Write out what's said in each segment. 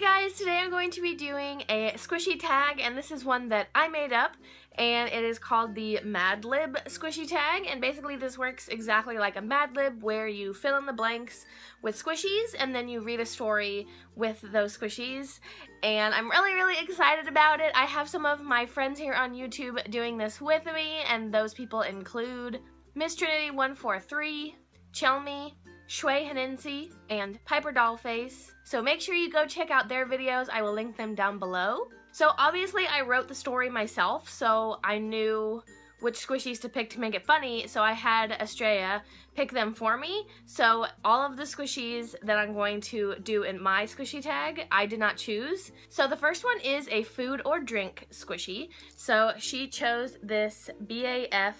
guys, today I'm going to be doing a squishy tag and this is one that I made up and it is called the Mad Lib squishy tag and basically this works exactly like a Mad Lib where you fill in the blanks with squishies and then you read a story with those squishies and I'm really really excited about it. I have some of my friends here on YouTube doing this with me and those people include Miss Trinity 143, Chelmee, Shwei Haninsi, and Piper Dollface. So make sure you go check out their videos. I will link them down below. So obviously I wrote the story myself, so I knew which squishies to pick to make it funny, so I had Estrella pick them for me. So all of the squishies that I'm going to do in my squishy tag, I did not choose. So the first one is a food or drink squishy. So she chose this BAF,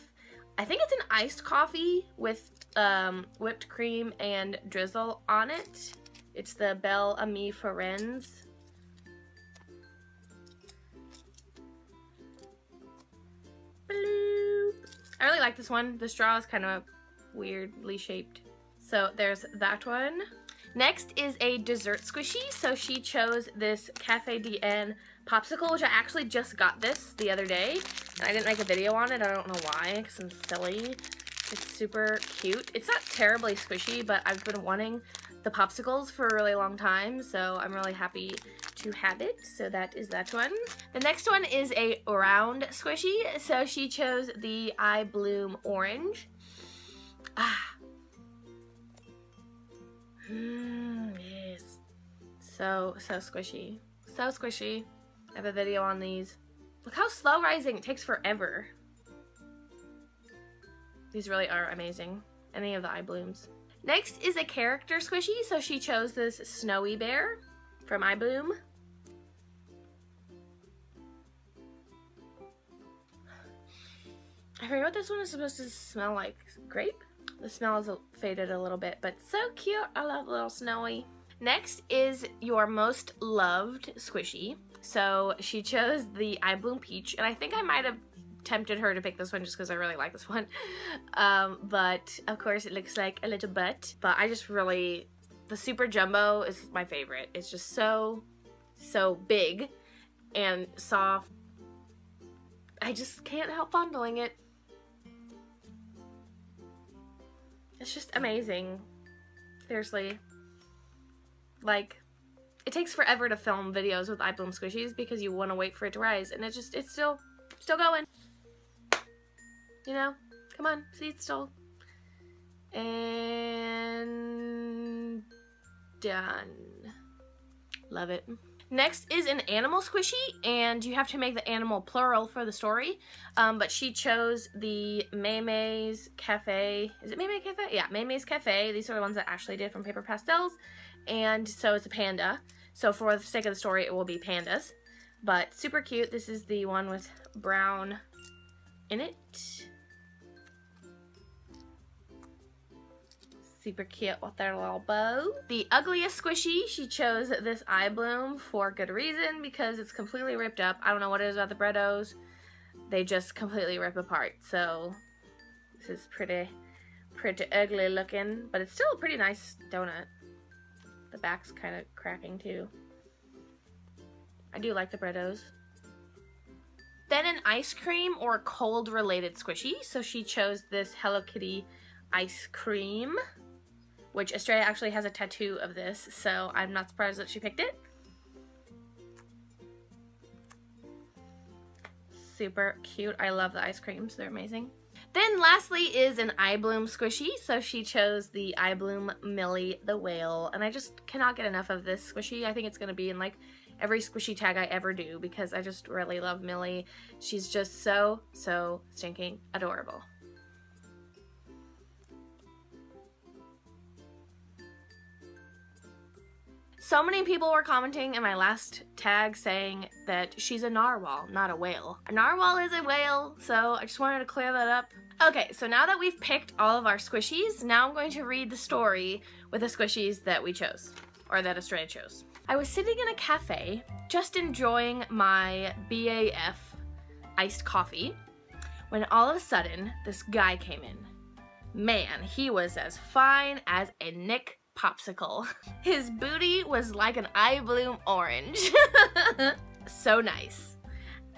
I think it's an iced coffee with um, whipped cream and drizzle on it. It's the Belle Ami Ferenz. Bloop. I really like this one. The straw is kind of weirdly shaped. So there's that one. Next is a dessert squishy. So she chose this Cafe de N popsicle, which I actually just got this the other day. And I didn't make a video on it. I don't know why, because I'm silly. It's super cute. It's not terribly squishy, but I've been wanting the popsicles for a really long time, so I'm really happy to have it. So that is that one. The next one is a round squishy. So she chose the iBloom Orange. Ah. Mmm, yes. So, so squishy. So squishy. I have a video on these. Look how slow rising. It takes forever. These really are amazing. Any of the iBlooms. Next is a character squishy, so she chose this Snowy Bear from iBloom. I forget what this one is supposed to smell like. Grape? The smell is faded a little bit, but so cute. I love little Snowy. Next is your most loved squishy. So she chose the iBloom Peach, and I think I might have tempted her to pick this one just because I really like this one. Um, but of course it looks like a little butt. But I just really, the Super Jumbo is my favorite. It's just so, so big and soft. I just can't help fondling it. It's just amazing. Seriously. Like, it takes forever to film videos with iBloom squishies because you want to wait for it to rise and it just, it's still, still going. You know? Come on, see it's still. And done. Love it. Next is an animal squishy, and you have to make the animal plural for the story. Um, but she chose the Maymay's Cafe. Is it Maymay Cafe? Yeah, Maymay's Cafe. These are the ones that Ashley did from Paper Pastels. And so it's a panda. So for the sake of the story, it will be pandas. But super cute. This is the one with brown in it. Super cute with their little bow. The ugliest squishy, she chose this iBloom for good reason because it's completely ripped up. I don't know what it is about the Breadous. They just completely rip apart. So this is pretty, pretty ugly looking, but it's still a pretty nice donut. The back's kind of cracking too. I do like the Breadous. Then an ice cream or cold related squishy. So she chose this Hello Kitty ice cream which Estrella actually has a tattoo of this, so I'm not surprised that she picked it. Super cute. I love the ice creams. They're amazing. Then lastly is an iBloom squishy. So she chose the iBloom Millie the Whale. And I just cannot get enough of this squishy. I think it's going to be in like every squishy tag I ever do because I just really love Millie. She's just so, so stinking adorable. So many people were commenting in my last tag saying that she's a narwhal, not a whale. A narwhal is a whale, so I just wanted to clear that up. Okay, so now that we've picked all of our squishies, now I'm going to read the story with the squishies that we chose, or that Estrella chose. I was sitting in a cafe, just enjoying my BAF iced coffee, when all of a sudden, this guy came in. Man, he was as fine as a Nick popsicle. His booty was like an iBloom orange. so nice.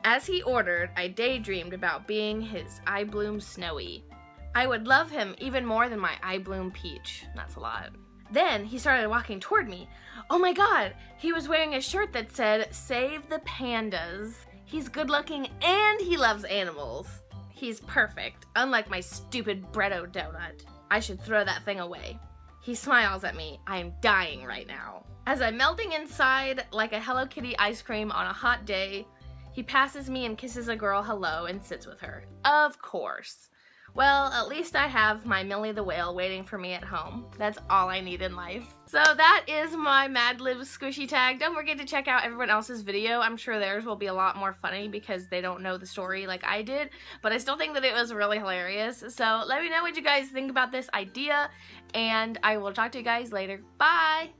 As he ordered, I daydreamed about being his iBloom snowy. I would love him even more than my iBloom peach. That's a lot. Then he started walking toward me. Oh my god, he was wearing a shirt that said, Save the Pandas. He's good looking and he loves animals. He's perfect, unlike my stupid Breadou donut. I should throw that thing away. He smiles at me. I am dying right now. As I'm melting inside like a Hello Kitty ice cream on a hot day, he passes me and kisses a girl hello and sits with her. Of course. Well, at least I have my Millie the Whale waiting for me at home. That's all I need in life. So that is my Mad Lib squishy tag. Don't forget to check out everyone else's video. I'm sure theirs will be a lot more funny because they don't know the story like I did. But I still think that it was really hilarious. So let me know what you guys think about this idea. And I will talk to you guys later. Bye!